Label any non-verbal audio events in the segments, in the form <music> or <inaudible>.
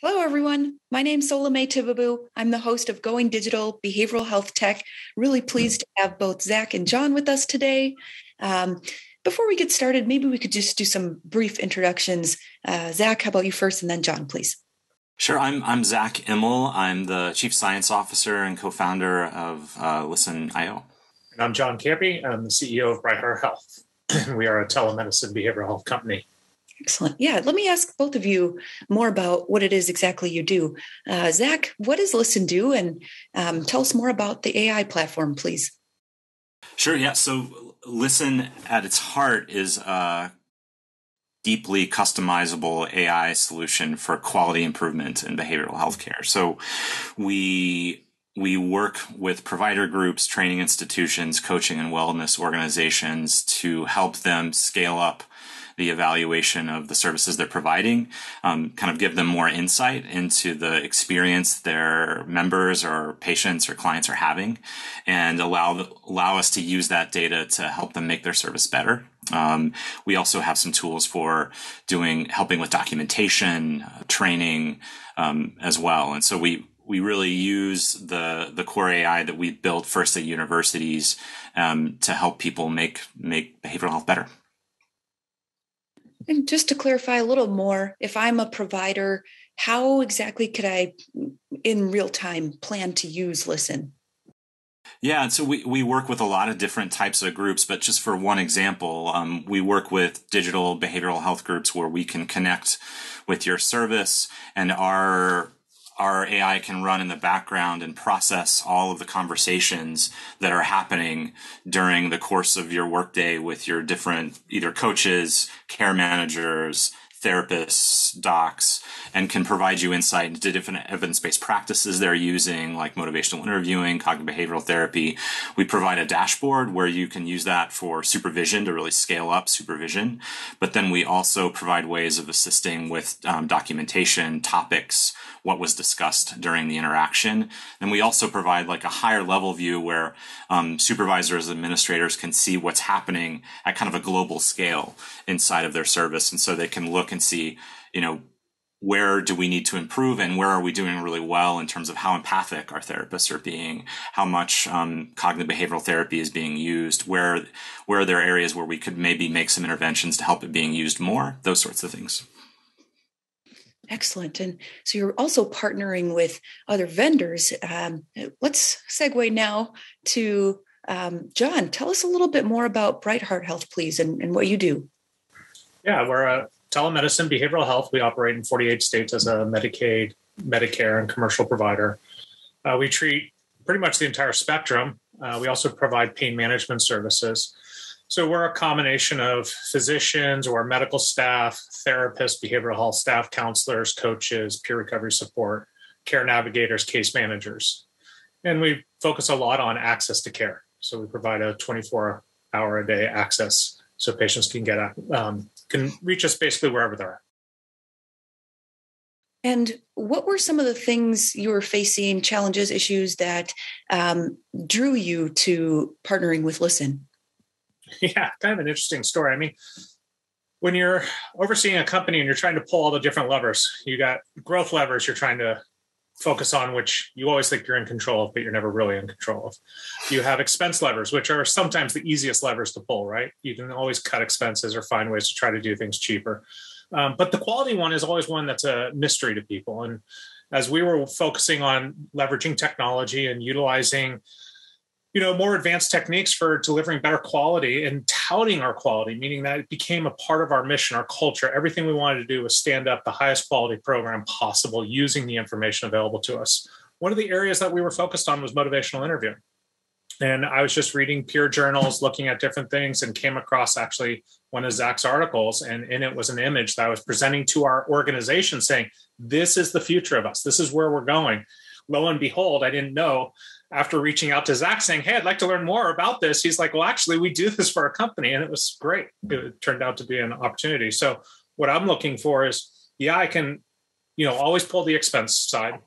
Hello, everyone. My name is Solomay Tibabu. I'm the host of Going Digital Behavioral Health Tech. Really pleased to have both Zac and John with us today. Um, before we get started, maybe we could just do some brief introductions. Uh, Zac, how about you first, and then John, please. Sure, I'm I'm Zac Imel. I'm the chief science officer and co-founder of uh, Lyssn.io. And I'm John Ciampi. I'm the CEO of Bright Heart Health. <clears throat> we are a telemedicine behavioral health company. Excellent. Yeah, let me ask both of you more about what it is exactly you do. Uh, Zac, what does Lyssn do? And um, tell us more about the AI platform, please. Sure. Yeah. So, Lyssn at its heart is a deeply customizable AI solution for quality improvement in behavioral healthcare. So, we we work with provider groups, training institutions, coaching and wellness organizations to help them scale up the evaluation of the services they're providing, um, kind of give them more insight into the experience their members or patients or clients are having, and allow allow us to use that data to help them make their service better. Um, we also have some tools for doing helping with documentation, uh, training um, as well, and so we we really use the the core AI that we built first at universities um, to help people make make behavioral health better. And just to clarify a little more, if I'm a provider, how exactly could I, in real time, plan to use Lyssn? Yeah, and so we, we work with a lot of different types of groups, but just for one example, um, we work with digital behavioral health groups where we can connect with your service and our our AI can run in the background and process all of the conversations that are happening during the course of your workday with your different either coaches, care managers, therapists, docs, and can provide you insight into different evidence-based practices they're using, like motivational interviewing, cognitive behavioral therapy. We provide a dashboard where you can use that for supervision to really scale up supervision. But then we also provide ways of assisting with um, documentation, topics, what was discussed during the interaction. And we also provide like a higher level view where um, supervisors, administrators can see what's happening at kind of a global scale inside of their service. And so they can look and see, you know, where do we need to improve and where are we doing really well in terms of how empathic our therapists are being how much um, cognitive behavioral therapy is being used where where are there areas where we could maybe make some interventions to help it being used more those sorts of things Excellent. And so you're also partnering with other vendors. Um, let's segue now to um, John. Tell us a little bit more about Bright Heart Health, please, and, and what you do. Yeah, we're a telemedicine behavioral health. We operate in 48 states as a Medicaid, Medicare, and commercial provider. Uh, we treat pretty much the entire spectrum. Uh, we also provide pain management services. So we're a combination of physicians or medical staff, therapists, behavioral health staff, counselors, coaches, peer recovery support, care navigators, case managers. And we focus a lot on access to care. So we provide a 24 hour a day access so patients can get um, can reach us basically wherever they're at. And what were some of the things you were facing, challenges, issues that um, drew you to partnering with Lyssn? <laughs> yeah, kind of an interesting story. I mean, when you're overseeing a company and you're trying to pull all the different levers, you got growth levers you're trying to focus on, which you always think you're in control of, but you're never really in control of. You have expense levers, which are sometimes the easiest levers to pull, right? You can always cut expenses or find ways to try to do things cheaper. Um, but the quality one is always one that's a mystery to people. And as we were focusing on leveraging technology and utilizing you know more advanced techniques for delivering better quality and touting our quality meaning that it became a part of our mission our culture. Everything we wanted to do was stand up the highest quality program possible using the information available to us. One of the areas that we were focused on was motivational interviewing and i was just reading peer journals looking at different things and came across actually one of zac's articles and in it was an image that i was presenting to our organization saying this is the future of us. This is where we're going. Lo and behold i didn't know after reaching out to Zac saying, Hey, I'd like to learn more about this, he's like, Well, actually, we do this for our company. And it was great. It turned out to be an opportunity. So, what I'm looking for is, yeah, I can, you know, always pull the expense side.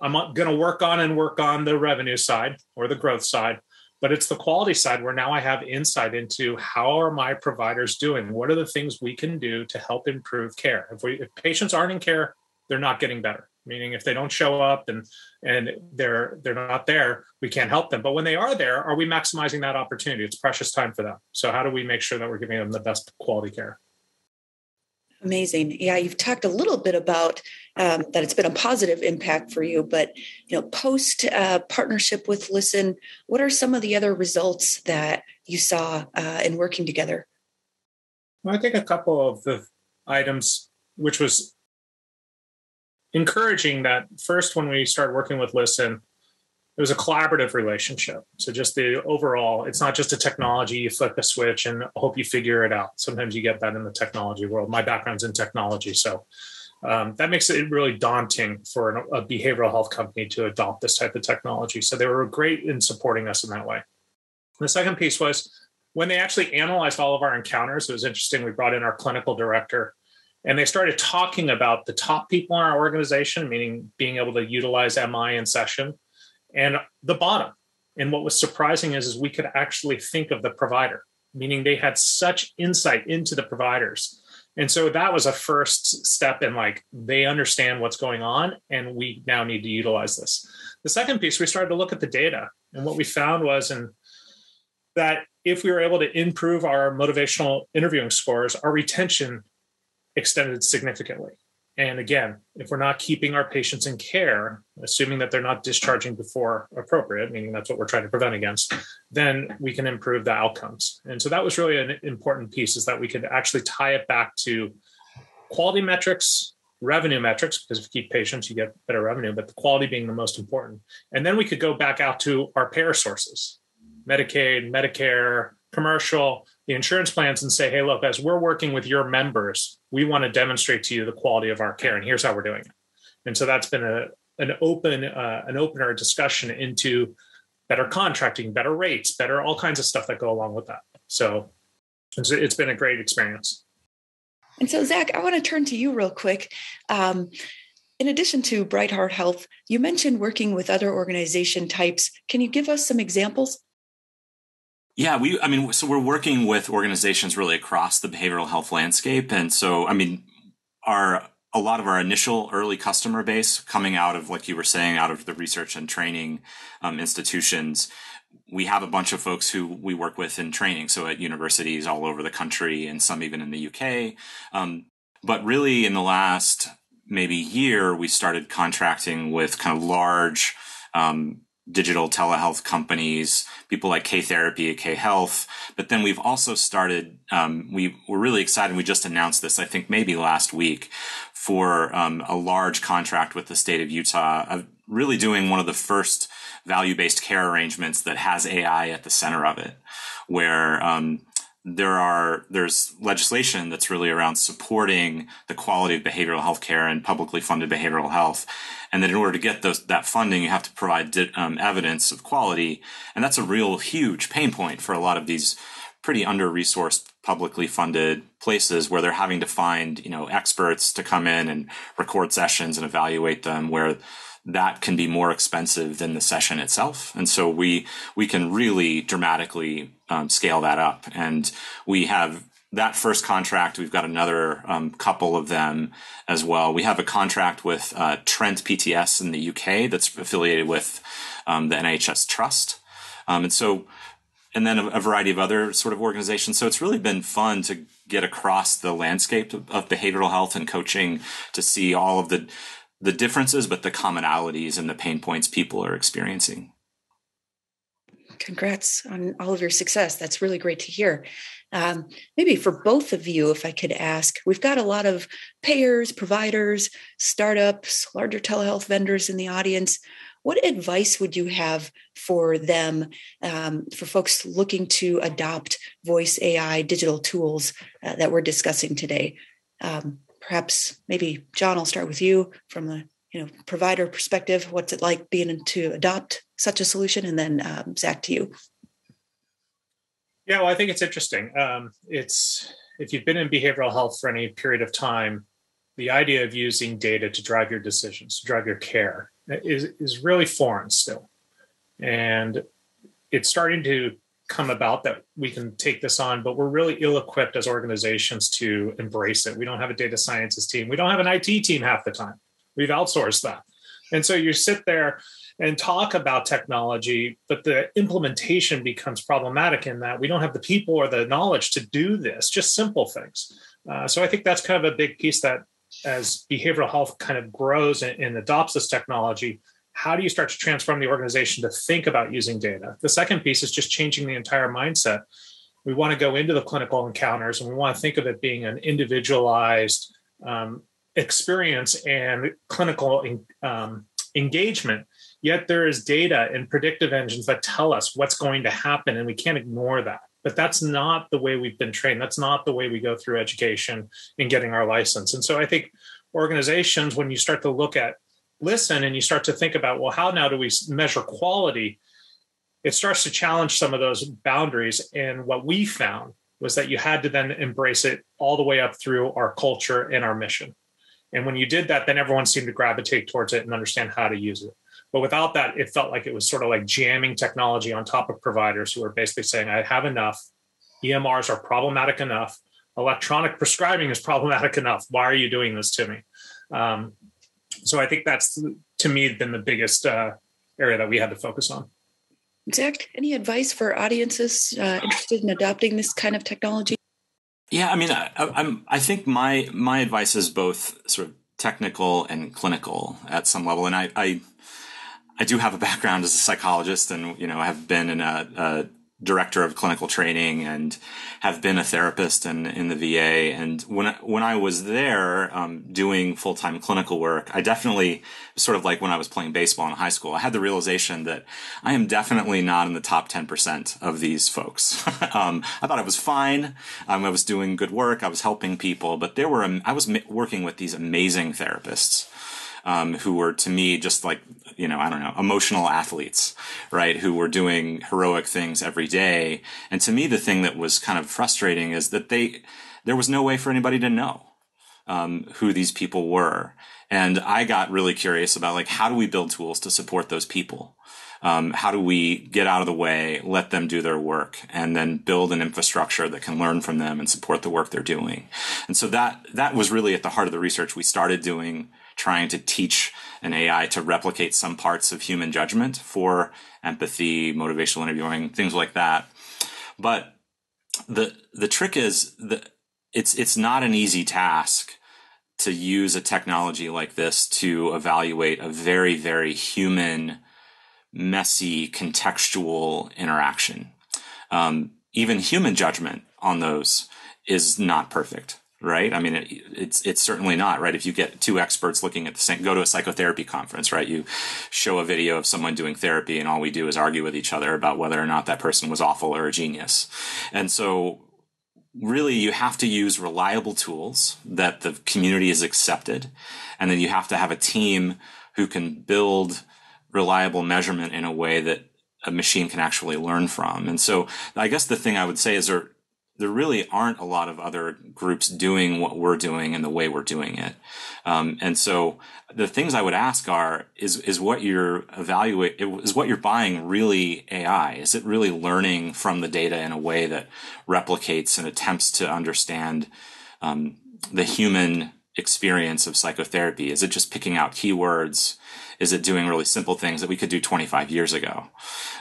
I'm going to work on and work on the revenue side or the growth side, but it's the quality side where now I have insight into how are my providers doing? What are the things we can do to help improve care? If we if patients aren't in care, they're not getting better. Meaning if they don't show up and and they're they're not there we can't help them. But when they are there are we maximizing that opportunity? It's precious time for them. So how do we make sure that we're giving them the best quality care? Amazing. Yeah you've talked a little bit about um, that it's been a positive impact for you but you know post uh, partnership with Lyssn what are some of the other results that you saw uh, in working together? Well, i think a couple of the items which was encouraging that first when we started working with Lyssn it was a collaborative relationship. So just the overall it's not just a technology you flip a switch and hope you figure it out. Sometimes you get that in the technology world. My background's in technology so um, that makes it really daunting for an, a behavioral health company to adopt this type of technology. So they were great in supporting us in that way. The second piece was when they actually analyzed all of our encounters it was interesting we brought in our clinical director and they started talking about the top people in our organization, meaning being able to utilize MI in session, and the bottom. And what was surprising is, is we could actually think of the provider, meaning they had such insight into the providers. And so that was a first step in like they understand what's going on, and we now need to utilize this. The second piece, we started to look at the data, and what we found was, and that if we were able to improve our motivational interviewing scores, our retention extended significantly. And again, if we're not keeping our patients in care, assuming that they're not discharging before appropriate, meaning that's what we're trying to prevent against, then we can improve the outcomes. And so that was really an important piece is that we could actually tie it back to quality metrics, revenue metrics, because if you keep patients, you get better revenue, but the quality being the most important. And then we could go back out to our payer sources, Medicaid, Medicare, commercial, the insurance plans and say, hey, look, as we're working with your members, we want to demonstrate to you the quality of our care, and here's how we're doing it. And so that's been a an open uh, an opener discussion into better contracting, better rates, better all kinds of stuff that go along with that. So it's, it's been a great experience. And so, Zac, I want to turn to you real quick. Um, in addition to Bright Heart Health, you mentioned working with other organization types. Can you give us some examples? Yeah, we, I mean, so we're working with organizations really across the behavioral health landscape. And so, I mean, our, a lot of our initial early customer base coming out of, like you were saying, out of the research and training um, institutions, we have a bunch of folks who we work with in training. So at universities all over the country and some even in the UK. Um, but really in the last maybe year, we started contracting with kind of large, um, digital telehealth companies, people like K Therapy, K Health. But then we've also started, um, we were really excited. We just announced this, I think maybe last week, for um, a large contract with the state of Utah of really doing one of the first value based care arrangements that has AI at the center of it, where um, there are there's legislation that's really around supporting the quality of behavioral health care and publicly funded behavioral health and that in order to get those, that funding, you have to provide um, evidence of quality. And that's a real huge pain point for a lot of these pretty under resourced publicly funded places where they're having to find, you know, experts to come in and record sessions and evaluate them where that can be more expensive than the session itself. And so we, we can really dramatically um, scale that up. And we have that first contract, we've got another um, couple of them as well. We have a contract with uh, Trent PTS in the UK that's affiliated with um, the NHS Trust. Um, and so, and then a, a, variety of other sort of organizations. So it's really been fun to get across the landscape of, of behavioral health and coaching to see all of the the differences, but the commonalities and the pain points people are experiencing. Congrats on all of your success. That's really great to hear. Um, maybe for both of you, if I could ask, we've got a lot of payers, providers, startups, larger telehealth vendors in the audience. What advice would you have for them, um, for folks looking to adopt voice AI digital tools uh, that we're discussing today? Um, perhaps maybe John, I'll start with you from the you know provider perspective. What's it like being to adopt such a solution, and then um, Zac to you. Yeah, well, I think it's interesting. Um, it's if you've been in behavioral health for any period of time, the idea of using data to drive your decisions, to drive your care, is is really foreign still, and it's starting to come about that we can take this on, but we're really ill equipped as organizations to embrace it. We don't have a data sciences team. We don't have an IT team half the time. We've outsourced that. And so you sit there and talk about technology, but the implementation becomes problematic in that we don't have the people or the knowledge to do this, just simple things. Uh, so I think that's kind of a big piece that as behavioral health kind of grows and, and adopts this technology, how do you start to transform the organization to think about using data? The second piece is just changing the entire mindset. We want to go into the clinical encounters and we want to think of it being an individualized um, experience and clinical um, engagement. Yet there is data and predictive engines that tell us what's going to happen, and we can't ignore that. But that's not the way we've been trained. That's not the way we go through education and getting our license. And so I think organizations, when you start to look at Lyssn and you start to think about, well, how now do we measure quality? It starts to challenge some of those boundaries. And what we found was that you had to then embrace it all the way up through our culture and our mission. And when you did that, then everyone seemed to gravitate towards it and understand how to use it. But without that, it felt like it was sort of like jamming technology on top of providers who are basically saying, I have enough. EMRs are problematic enough. Electronic prescribing is problematic enough. Why are you doing this to me? Um, so I think that's to me been the biggest uh, area that we had to focus on. Zac, any advice for audiences uh, interested in adopting this kind of technology? Yeah, I mean, I, I'm. I think my my advice is both sort of technical and clinical at some level, and I I, I do have a background as a psychologist, and you know, I have been in a, a director of clinical training and have been a therapist in, in the VA. And when when I was there um, doing full time clinical work, I definitely sort of like when I was playing baseball in high school, I had the realization that I am definitely not in the top ten percent of these folks. <laughs> um, I thought I was fine. Um, I was doing good work. I was helping people, but there were I was working with these amazing therapists um, who were to me just like you know I don't know emotional athletes, right? Who were doing heroic things every day. And to me, the thing that was kind of frustrating is that they there was no way for anybody to know um, who these people were. And I got really curious about like how do we build tools to support those people. Um, how do we get out of the way, let them do their work, and then build an infrastructure that can learn from them and support the work they're doing? And so that that was really at the heart of the research we started doing trying to teach an AI to replicate some parts of human judgment for empathy, motivational interviewing, things like that. But the the trick is that it's it's not an easy task to use a technology like this to evaluate a very very human, messy, contextual interaction. Um, even human judgment on those is not perfect right? I mean, it, it's it's certainly not right. If you get two experts looking at the same, go to a psychotherapy conference, right? You show a video of someone doing therapy, and all we do is argue with each other about whether or not that person was awful or a genius. And so, really, you have to use reliable tools that the community has accepted, and then you have to have a team who can build reliable measurement in a way that a machine can actually learn from. And so, I guess the thing I would say is there there really aren't a lot of other groups doing what we're doing and the way we're doing it. Um, and so the things I would ask are, is, is what you're evaluate, is what you're buying really AI? Is it really learning from the data in a way that replicates and attempts to understand, um, the human experience of psychotherapy? Is it just picking out keywords? Is it doing really simple things that we could do 25 years ago?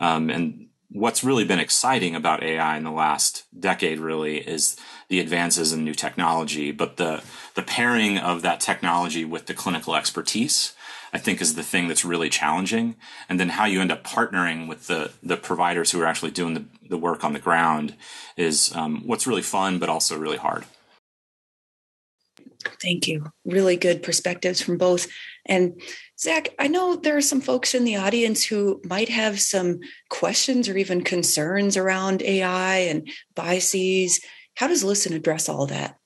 Um, and what's really been exciting about AI in the last decade really is the advances in new technology, but the the pairing of that technology with the clinical expertise, I think, is the thing that's really challenging. And then how you end up partnering with the the providers who are actually doing the, the work on the ground is um, what's really fun, but also really hard. Thank you. Really good perspectives from both. And Zac, I know there are some folks in the audience who might have some questions or even concerns around AI and biases. How does Lyssn address all that?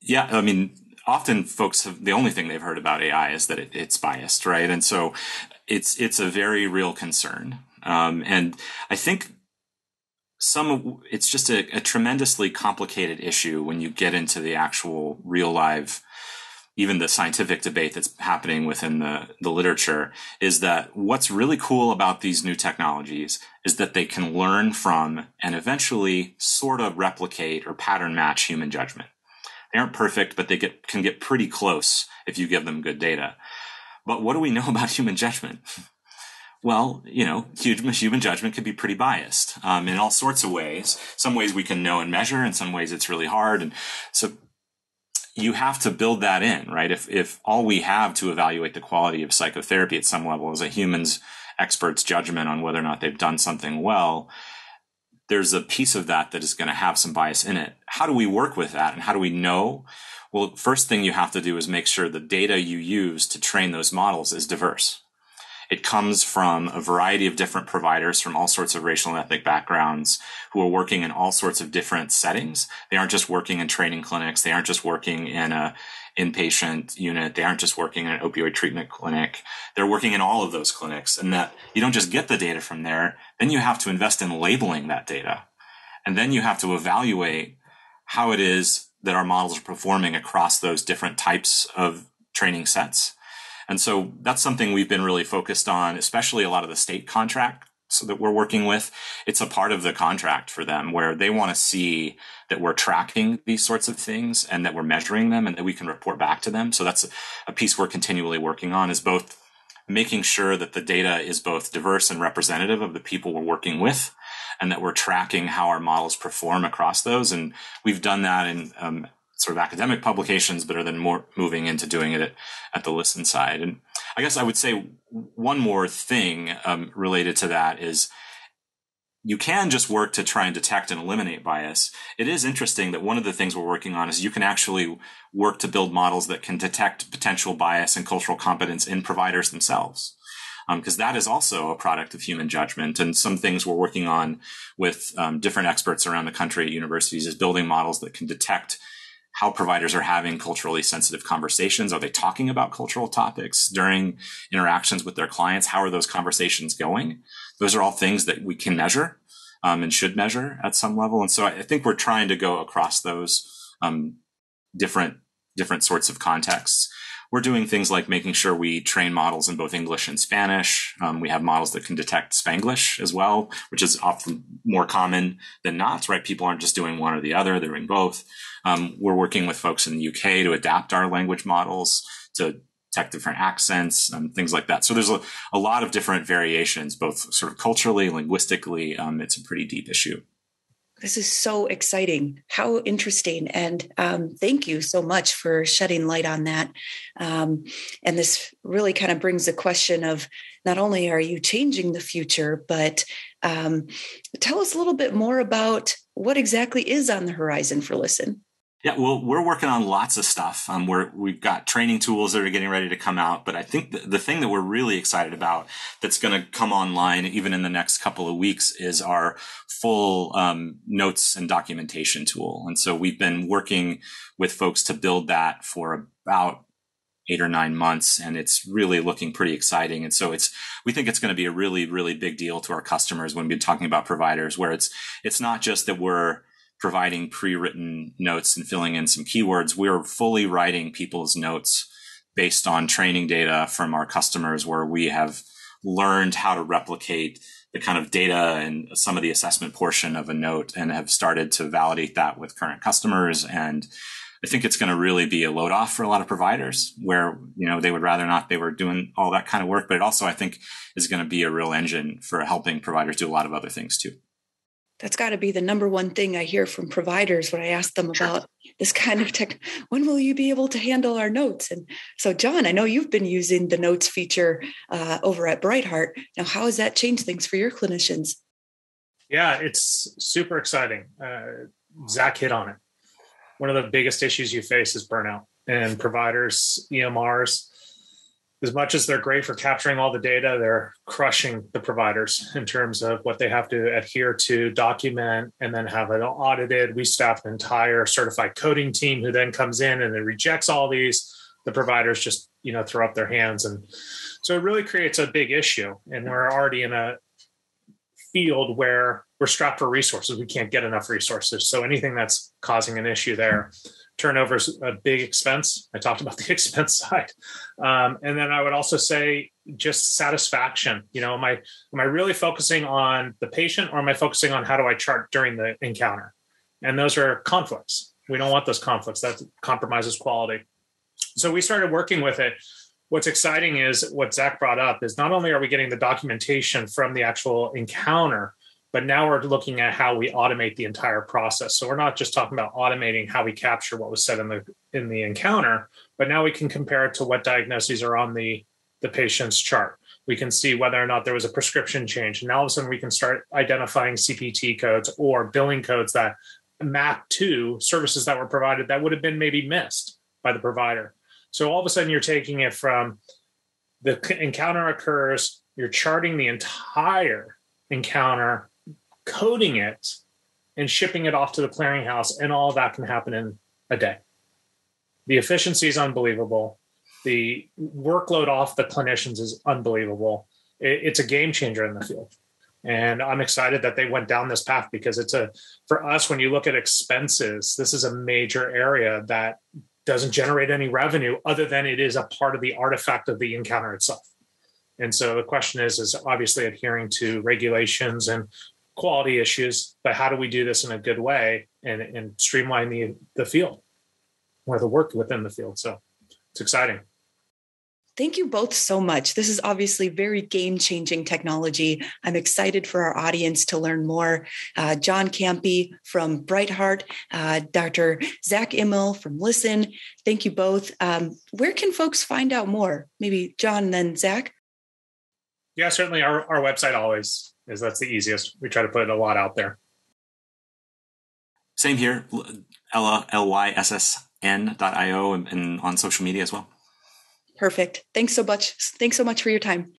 Yeah, I mean, often folks have the only thing they've heard about AI is that it, it's biased, right? And so it's it's a very real concern. Um, and I think some it's just a, a, tremendously complicated issue when you get into the actual real live even the scientific debate that's happening within the, the literature is that what's really cool about these new technologies is that they can learn from and eventually sort of replicate or pattern match human judgment They aren't perfect, but they get, can get pretty close if you give them good data. But what do we know <laughs> about human judgment? Well, you know, human judgment can be pretty biased um, in all sorts of ways. Some ways we can know and measure, in some ways it's really hard. And so you have to build that in, right? If, if all we have to evaluate the quality of psychotherapy at some level is a human's expert's judgment on whether or not they've done something well, there's a piece of that that is going to have some bias in it. How do we work with that? And how do we know? Well, first thing you have to do is make sure the data you use to train those models is diverse. It comes from a variety of different providers from all sorts of racial and ethnic backgrounds who are working in all sorts of different settings. They aren't just working in training clinics. They aren't just working in a inpatient unit. They aren't just working in an opioid treatment clinic. They're working in all of those clinics and that you don't just get the data from there. Then you have to invest in labeling that data. And then you have to evaluate how it is that our models are performing across those different types of training sets. And so that's something we've been really focused on, especially a lot of the state contracts that we're working with. It's a part of the contract for them where they want to see that we're tracking these sorts of things and that we're measuring them and that we can report back to them. So that's a piece we're continually working on is both making sure that the data is both diverse and representative of the people we're working with and that we're tracking how our models perform across those. And we've done that in um, sort of academic publications, but are then more moving into doing it at, at the Lyssn side. And I guess I would say one more thing um, related to that is you can just work to try and detect and eliminate bias. It is interesting that one of the things we're working on is you can actually work to build models that can detect potential bias and cultural competence in providers themselves. Because um, that is also a product of human judgment. And some things we're working on with um, different experts around the country at universities is building models that can detect how providers are having culturally sensitive conversations. Are they talking about cultural topics during interactions with their clients? How are those conversations going? Those are all things that we can measure um, and should measure at some level. And so I think we're trying to go across those um, different different sorts of contexts. We're doing things like making sure we train models in both English and Spanish. Um, we have models that can detect Spanglish as well, which is often more common than not, right? People aren't just doing one or the other, they're doing both. Um, we're working with folks in the UK to adapt our language models to detect different accents and things like that. So there's a, a lot of different variations, both sort of culturally, linguistically. Um, it's a pretty deep issue. This is so exciting. How interesting. And um, thank you so much for shedding light on that. Um, and this really kind of brings the question of not only are you changing the future, but um, tell us a little bit more about what exactly is on the horizon for Lyssn. Yeah, well, we're working on lots of stuff. Um, we're, we've got training tools that are getting ready to come out. But I think the, the thing that we're really excited about that's going to come online even in the next couple of weeks is our full um, notes and documentation tool. And so we've been working with folks to build that for about eight or nine months and it's really looking pretty exciting and so it's we think it's going to be a really really big deal to our customers when we're talking about providers where it's it's not just that we're providing pre-written notes and filling in some keywords. We're fully writing people's notes based on training data from our customers where we have learned how to replicate the kind of data and some of the assessment portion of a note and have started to validate that with current customers. And I think it's going to really be a load off for a lot of providers where, you know, they would rather not, they were doing all that kind of work, but it also, I think, is going to be a real engine for helping providers do a lot of other things too that's got to be the number one thing I hear from providers when I ask them about this kind of tech. When will you be able to handle our notes? And so, John, I know you've been using the notes feature uh, over at Brightheart. Now, how has that changed things for your clinicians? Yeah, it's super exciting. Uh, Zac hit on it. One of the biggest issues you face is burnout, and providers, EMRs, as much as they're great for capturing all the data, they're crushing the providers in terms of what they have to adhere to, document, and then have it audited. We staff an entire certified coding team who then comes in and then rejects all these. The providers just you know throw up their hands, and so it really creates a big issue. And we're already in a field where we're strapped for resources. We can't get enough resources. So anything that's causing an issue there turnover is a big expense. I talked about the <laughs> expense side, um, and then I would also say just satisfaction. You know, am I am I really focusing on the patient, or am I focusing on how do I chart during the encounter? And those are conflicts. We don't want those conflicts. That compromises quality. So we started working with it. What's exciting is what Zac brought up is not only are we getting the documentation from the actual encounter, but now we're looking at how we automate the entire process. So we're not just talking about automating how we capture what was said in the in the encounter, but now we can compare it to what diagnoses are on the the patient's chart. We can see whether or not there was a prescription change. And all of a sudden we can start identifying CPT codes or billing codes that map to services that were provided that would have been maybe missed by the provider. So all of a sudden, you're taking it from the encounter occurs, you're charting the entire encounter, coding it, and shipping it off to the clearinghouse, and all that can happen in a day. The efficiency is unbelievable. The workload off the clinicians is unbelievable. It's a game changer in the field. And I'm excited that they went down this path because it's a, for us, when you look at expenses, this is a major area that doesn't generate any revenue other than it is a part of the artifact of the encounter itself. And so the question is, is obviously adhering to regulations and quality issues, but how do we do this in a good way and, and streamline the, the field or the work within the field? So it's exciting. Thank you both so much. This is obviously very game changing technology. I'm excited for our audience to learn more. Uh, John Ciampi from Brightheart, uh, Dr. Zac Imel from Lyssn. Thank you both. Um, where can folks find out more? Maybe John, then Zac? Yeah, certainly our, our website always is that's the easiest. We try to put a lot out there. Same here, Ella, L-Y-S-S-N dot I-O and, and on social media as well. Perfect. Thanks so much. Thanks so much for your time.